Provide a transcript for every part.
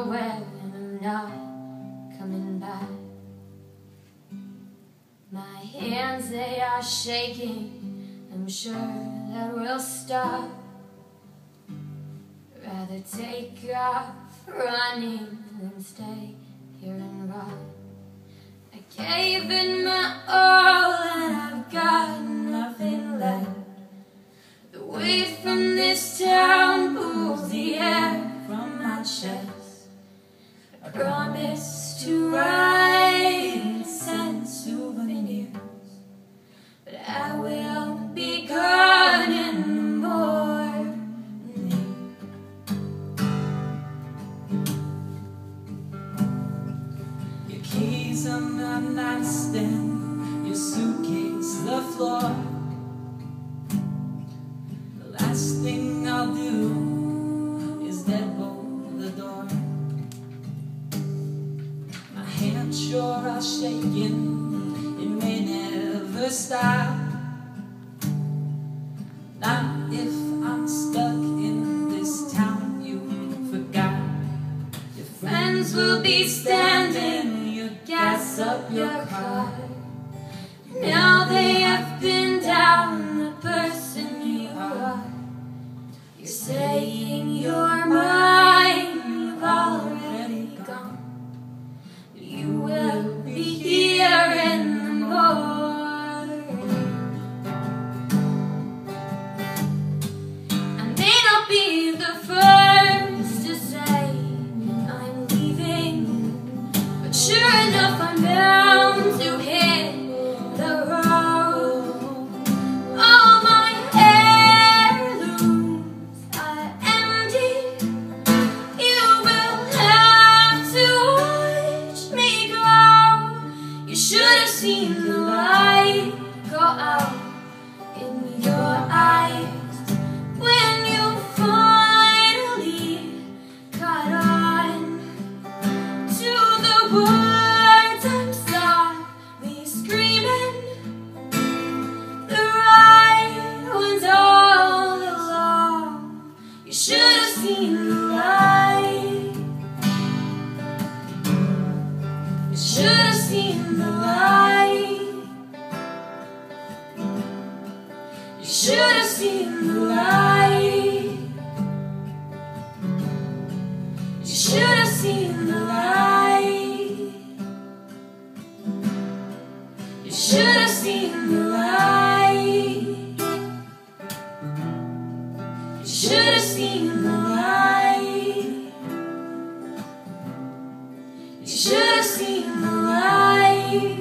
when I'm not coming back. My hands, they are shaking. I'm sure that we'll stop. Rather take off running than stay here and rot. I gave it my all and I've got nothing left. The weight from this promise to write and send souvenirs, but I will be gone in the morning. Your keys on the nightstand, your suitcase the floor. Sure are shaking, it may never stop. Not if I'm stuck in this town you forgot. Your Friends will be standing, you gas up your car. Now they should have seen the light. You should have seen the light. You should have seen the light. Should have seen the light. You should have seen the light.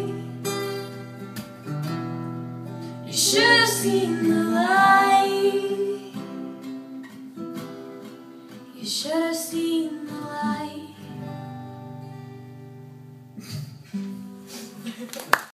You should have seen the light. You should.